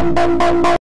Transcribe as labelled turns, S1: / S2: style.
S1: bum bum bum bum